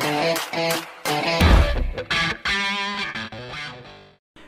Thank you.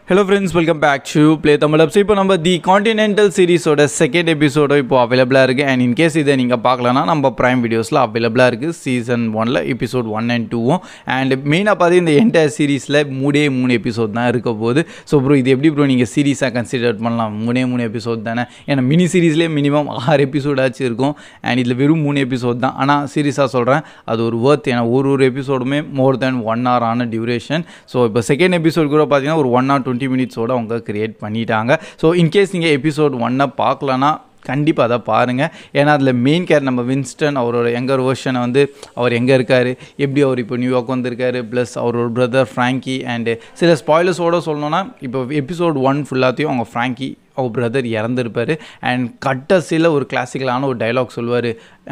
Hello friends welcome back to play Tamil so இப்போ நம்ம தி continental சீரிஸோட second எபிசோடோ இப்போ அவைலபிளாக இருக்குது அண்ட் இன்கேஸ் இதை நீங்கள் பார்க்கலனா நம்ம ப்ரைம் வீடியோஸில் அவைலபிளாக இருக்குது சீசன் ஒனில் எபிசோட் ஒன் அண்ட் டூவும் அண்ட் மெயினாக பார்த்து இந்த என்டையர் சீரீஸில் மூணே மூணு எபிசோட் தான் இருக்க போகுது. ஸோ ப்ரோ இது எப்படி ப்ரோ நீங்கள் சீரீஸாக கன்சிடர் பண்ணலாம்? மூணே மூணு எபிசோட் தானே? ஏன்னா மினி சீரீஸ்லேயே மினிமம் ஆறு எபிசோடாச்சும் இருக்கும். அண்ட் இதில் வெறும் மூணு எபிசோட் தான். ஆனால் சீரியஸாக சொல்கிறேன் அது ஒரு ஒர்த் ஏன்னா ஒரு ஒரு எபிசோடுமே மோர் தேன் ஒன் ஹவர் ஆன டியூரேஷன் ஸோ இப்போ செகண்ட் எபிசோட் கூட பார்த்தீங்கன்னா ஒரு ஒன் ஆர் டுவெண்ட்டி மினிட்ஸோட அவங்க கிரியேட் பண்ணிட்டாங்க. ஸோ இன்கேஸ் நீங்கள் எபிசோட் ஒன்னை பார்க்கலன்னா கண்டிப்பாக அதை பாருங்கள் ஏன்னா அதில் மெயின் கேர் நம்ம வின்ஸ்டன் அவரோட எங்கர் வேர்ஷனை வந்து அவர் எங்கே இருக்கார்? எப்படி அவர் இப்போ நியூயார்க் வந்திருக்காரு? ப்ளஸ் அவரோட பிரதர் ஃப்ராங்கி அண்டு சில ஸ்பாய்லர்ஸோடு சொல்லணும்னா இப்போ எபிசோட் ஒன் ஃபுல்லாத்தையும் அவங்க ஃப்ராங்கி Oh, அவர் பிரதர் இறந்துருப்பார். அண்ட் கட்டசியில் ஒரு கிளாசிக்கலான ஒரு டைலாக் சொல்லுவார்.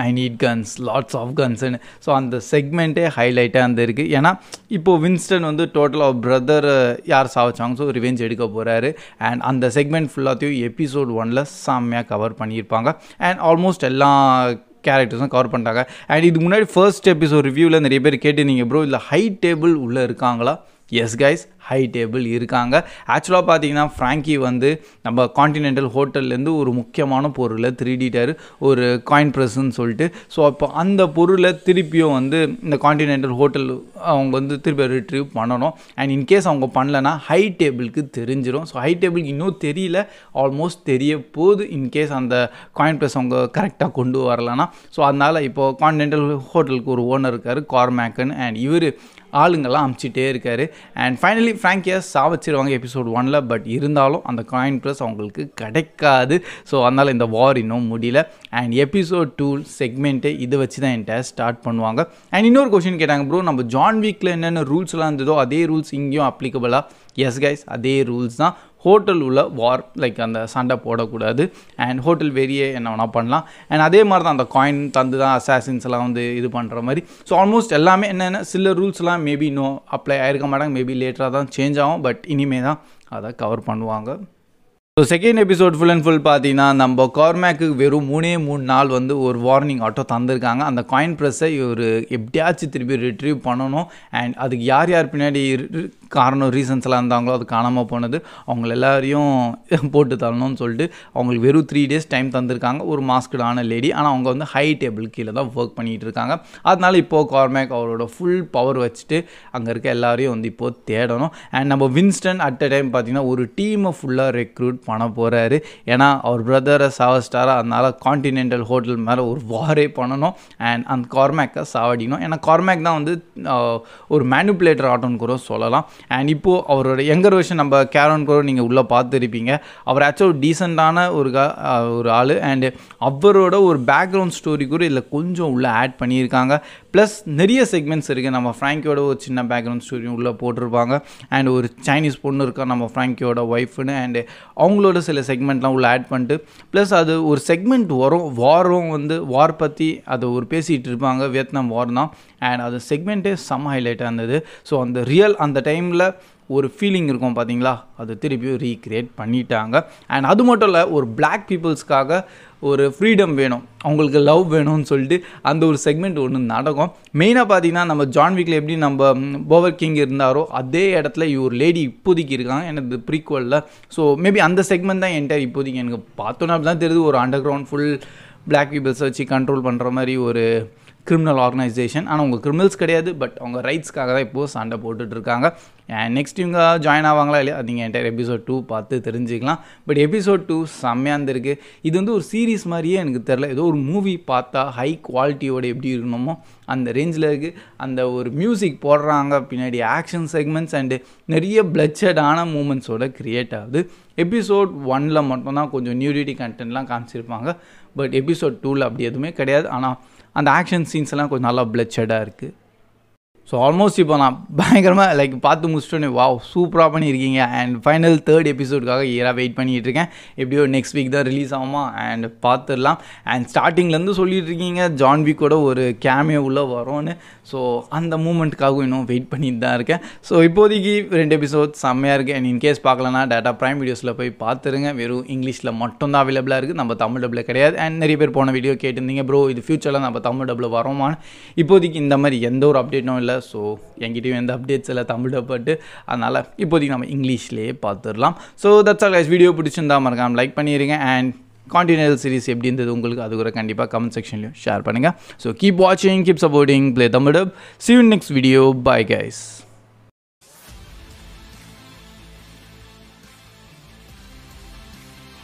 I need guns lots of கன்ஸ்னு so அந்த செக்மெண்ட்டே ஹைலைட்டாக இருந்திருக்கு. ஏன்னா இப்போது வின்ஸ்டன் வந்து டோட்டல் அவர் பிரதர் யார் சாவச்சாங்க ஸோ ரிவெஞ்ச் எடுக்க போகிறாரு அண்ட் அந்த செக்மெண்ட் ஃபுல்லாத்தையும் எபிசோட் ஒனில் செம்மையாக கவர் பண்ணியிருப்பாங்க. அண்ட் ஆல்மோஸ்ட் எல்லா கேரக்டர்ஸும் கவர் பண்ணிட்டாங்க. அண்ட் இதுக்கு முன்னாடி ஃபர்ஸ்ட் எபிசோட் ரிவ்யூவில் நிறைய பேர் கேட்டு நீங்கள் ப்ரோ இல்லை ஹை டேபிள் உள்ளே இருக்காங்களா? எஸ் கைஸ் ஹை டேபிள் இருக்காங்க. ஆக்சுவலாக பார்த்தீங்கன்னா ஃப்ராங்கி வந்து நம்ம காண்டினென்டல் ஹோட்டல்லேருந்து ஒரு முக்கியமான பொருளை திருடிட்டார். ஒரு காயின் ப்ரெஸ்ன்னு சொல்லிட்டு. ஸோ அப்போ அந்த பொருளை திருப்பியும் வந்து இந்த காண்டினென்டல் ஹோட்டல் அவங்க வந்து திருப்பி ரிட்ரீவ் பண்ணணும். அண்ட் இன்கேஸ் அவங்க பண்ணலன்னா ஹை டேபிளுக்கு தெரிஞ்சிடும் ஸோ ஹை டேபிளுக்கு இன்னும் தெரியல. ஆல்மோஸ்ட் தெரிய போது இன்கேஸ் அந்த காயின் ப்ரெஸ் அவங்க கரெக்டாக கொண்டு வரலன்னா. ஸோ அதனால் இப்போது காண்டினென்டல் ஹோட்டலுக்கு ஒரு ஓனர் இருக்கார் கார்மேக்கன் அண்ட் இவர் ஆளுங்கெல்லாம் அமுச்சிட்டே இருக்கார். அண்ட் ஃபைனலி ஃப்ராங்கியாக சாவச்சிருவாங்க எபிசோட் ஒனில் பட் இருந்தாலும் அந்த காயின் ப்ரெஸ் அவங்களுக்கு கிடைக்காது. ஸோ அதனால் இந்த வார் இன்னும் முடியல. அண்ட் எபிசோட் டூ செக்மெண்ட்டே இதை வச்சு தான் என்கிட்ட ஸ்டார்ட் பண்ணுவாங்க. அண்ட் இன்னொரு கொஷின் கேட்டாங்க ப்ரோ நம்ம ஜான் வீக்கில் என்னென்ன ரூல்ஸ்லாம் இருந்ததோ அதே ரூல்ஸ் இங்கேயும் அப்ளிகபிளாக எஸ் கைஸ் அதே ரூல்ஸ் தான். ஹோட்டல் உள்ள வார் லைக் அந்த சண்டை போடக்கூடாது. அண்ட் ஹோட்டல் வெளியே என்ன வேணால் பண்ணலாம். அண்ட் அதே மாதிரி தான் அந்த காயின் தந்து தான் அசாசின்ஸ் எல்லாம் வந்து இது பண்ணுற மாதிரி. ஸோ ஆல்மோஸ்ட் எல்லாமே என்னென்ன சில ரூல்ஸ்லாம் மேபி இன்னும் அப்ளை ஆயிருக்க மாட்டாங்க. மேபி லேட்டராக தான் சேஞ்ச் ஆகும். பட் இனிமே தான் அதை கவர் பண்ணுவாங்க. So second episode full and full பார்த்தீங்கன்னா நம்ம கார்மேக்கு வெறும் மூணே மூணு நாள் வந்து ஒரு வார்னிங் ஆட்டோ தந்திருக்காங்க. அந்த காயின் ப்ரெஸ்ஸை இவர் எப்படியாச்சும் திருப்பி ரிட்ரீவ் பண்ணணும். அண்ட் அதுக்கு யார் யார் பின்னாடி காரணம் ரீசன்ஸ்லாம் இருந்தாங்களோ அது காணாமல் போனது. அவங்கள எல்லாரையும் போட்டு தரணும்னு சொல்லிட்டு அவங்களுக்கு வெறும் த்ரீ டேஸ் டைம் தந்திருக்காங்க. ஒரு மாஸ்க்டான லேடி ஆனால் அவங்க வந்து ஹை டேபிள் கீழே தான் ஒர்க் பண்ணிகிட்டு இருக்காங்க. அதனால இப்போது கார்மேக் அவரோட ஃபுல் பவர் வச்சுட்டு அங்கே இருக்க எல்லாரையும் வந்து இப்போது தேடணும். அண்ட் நம்ம வின்ஸ்டன் அட் அ டைம் பார்த்திங்கன்னா ஒரு டீமை ஃபுல்லாக ரெக்ரூட் பண்ண போகிறாரு ஏன்னா அவர் பிரதரை சாவஸ்டாராக அதனால் கான்டினென்டல் ஹோட்டல் மேலே ஒரு வாரே பண்ணணும். அண்ட் அந்த கார்மேக்கை சாவடிக்கணும். ஏன்னா கார்மேக் தான் வந்து ஒரு மேனுப்புலேட்டர் ஆட்டோன்னு கூட சொல்லலாம். அண்ட் இப்போது அவரோட யங்கர் வருஷன் நம்ம கேரன் கூட நீங்கள் உள்ளே பார்த்துருப்பீங்க. அவர் ஆக்சுவல் டீசெண்டான ஒரு கா ஒரு ஆள். அண்டு அவரோட ஒரு பேக்ரவுண்ட் ஸ்டோரி கூட இதில் கொஞ்சம் உள்ளே ஆட் பண்ணியிருக்காங்க. ப்ளஸ் நிறைய செக்மெண்ட்ஸ் இருக்குது நம்ம ஃப்ராங்கியோட ஒரு சின்ன பேக்ரவுண்ட் ஸ்டோரி உள்ளே போட்டிருப்பாங்க. அண்ட் ஒரு சைனீஸ் பொண்ணு இருக்கா நம்ம ஃப்ராங்கியோட ஒய்ஃப்னு அண்டு அவங்களோட சில செக்மெண்ட்லாம் உள்ளே ஆட் பண்ணிட்டு ப்ளஸ் அது ஒரு செக்மெண்ட் வரும் வாரம் வந்து வார் பற்றி அதை ஒரு பேசிகிட்டு இருப்பாங்க. வியட்நாம் வார் தான் அண்ட் அது செக்மெண்ட்டே செம்ம ஹைலைட்டாக இருந்தது. ஸோ அந்த ரியல் அந்த டைமில் ஒரு ஃபீலிங் இருக்கும் பார்த்தீங்களா அது திருப்பியும் ரீக்ரியேட் பண்ணிட்டாங்க. அண்ட் அது மட்டும் இல்லை ஒரு பிளாக் பீப்புள்ஸ்க்காக ஒரு ஃப்ரீடம் வேணும். அவங்களுக்கு லவ் வேணும்னு சொல்லிட்டு அந்த ஒரு செக்மெண்ட் ஒன்று நடக்கும். மெயினாக பார்த்தீங்கன்னா நம்ம ஜான் வீக்கில் எப்படி நம்ம போவர் கிங் இருந்தாரோ அதே இடத்துல இவர் லேடி இப்போதைக்கு இருக்காங்க. எனக்கு ப்ரீக்வலில் ஸோ மேபி அந்த செக்மெண்ட் தான் என்கிட்ட இப்போதைக்கு எனக்கு பார்த்தோன்னா அப்படி தான் தெரியுது. ஒரு அண்டர் கிரவுண்ட் ஃபுல் பிளாக் பீப்புள்ஸை வச்சு கண்ட்ரோல் பண்ணுற மாதிரி ஒரு கிரிமினல் ஆர்கனைசேஷன் ஆனால் அவங்க கிரிமினல்ஸ் கிடையாது பட் அவங்க ரைட்ஸ்க்காக தான் இப்போது சண்டை போட்டுட்ருக்காங்க. அண்ட் நெக்ஸ்ட் இவங்க ஜாயின் ஆவாங்களா இல்லையா? நீங்கள் என்டையர் எபிசோட் டூ பார்த்து தெரிஞ்சுக்கலாம். பட் எபிசோட் டூ செம்மையாக இருந்திருக்கு. இது வந்து ஒரு சீரீஸ் மாதிரியே எனக்கு தெரில ஏதோ ஒரு மூவி பார்த்தா ஹை குவாலிட்டியோட எப்படி இருக்கணுமோ அந்த ரேஞ்சில் இருக்குது அந்த ஒரு மியூசிக் போடுறாங்க பின்னாடி ஆக்ஷன் செக்மெண்ட்ஸ் அண்டு நிறைய பிளட்ஷடான மூமெண்ட்ஸோட க்ரியேட் ஆகுது. எபிசோட் ஒனில் மட்டும்தான் கொஞ்சம் நியூடிட்டி கண்டென்ட்லாம் காமிச்சிருப்பாங்க. பட் எபிசோட் டூவில் அப்படி எதுவுமே கிடையாது. ஆனால் அந்த ஆக்ஷன் சீன்ஸ் எல்லாம் கொஞ்சம் நல்லா பிளட்ஷடாக இருக்குது ஸோ ஆல்மோஸ்ட் இப்போ நான் பயங்கரமாக லைக் பார்த்து முடிச்சிட்டோன்னே வா சூப்பராக பண்ணியிருக்கீங்க. அண்ட் ஃபைனல் தேர்ட் எபிசோடுக்காக ஏராக வெயிட் பண்ணிகிட்டு இருக்கேன் எப்படியோ நெக்ஸ்ட் வீக் தான் ரிலீஸ் ஆகுமா? அண்ட் பார்த்துடலாம். அண்ட் ஸ்டார்டிங்லேருந்து சொல்லிட்டு இருக்கீங்க ஜான் வீக்கோட ஒரு கேமியோ உள்ளே வரும்னு ஸோ அந்த மூமெண்ட்டுக்காகவும் இன்னும் வெயிட் பண்ணிட்டு தான் இருக்கேன். ஸோ இப்போதைக்கு ரெண்டு எபிசோட் செம்மையாக இருக்குது அண்ட் இன்கேஸ் பார்க்கலனா டேட்டா ப்ரைம் வீடியோஸில் போய் பார்த்துருங்க. வெறும் இங்கிலீஷில் மட்டும் தான் அவைலபிளாக இருக்குது நம்ம தமிழ் டபுளில் கிடையாது. அண்ட் நிறைய பேர் போன வீடியோ கேட்டிருந்தீங்க ப்ரோ இது ஃப்யூச்சரில் நம்ம தமிழ் டபுளில் வரோமான்னு. இப்போதைக்கு இந்த மாதிரி எந்த ஒரு அப்டேட்டும் இல்லை. இல்லை. ஸோ என்கிட்டயும் எந்த அப்டேட்ஸ் இல்லை. தமிழ் பட்டு அதனால் இப்போதைக்கு நம்ம இங்கிலீஷ்லேயே பார்த்துடலாம். So that's all guys video பிடிச்சிருந்தா மறக்காமல் லைக் பண்ணிடுங்க அண்ட் கான்டினியூல் சீரிஸ் எப்படி இருந்தது உங்களுக்கு அது கூட கண்டிப்பாக கமெண்ட் செக்ஷன்லையும் ஷேர் பண்ணுங்கள் ஸோ கீப் வாட்சிங் keep supporting play Tamil see you next video bye guys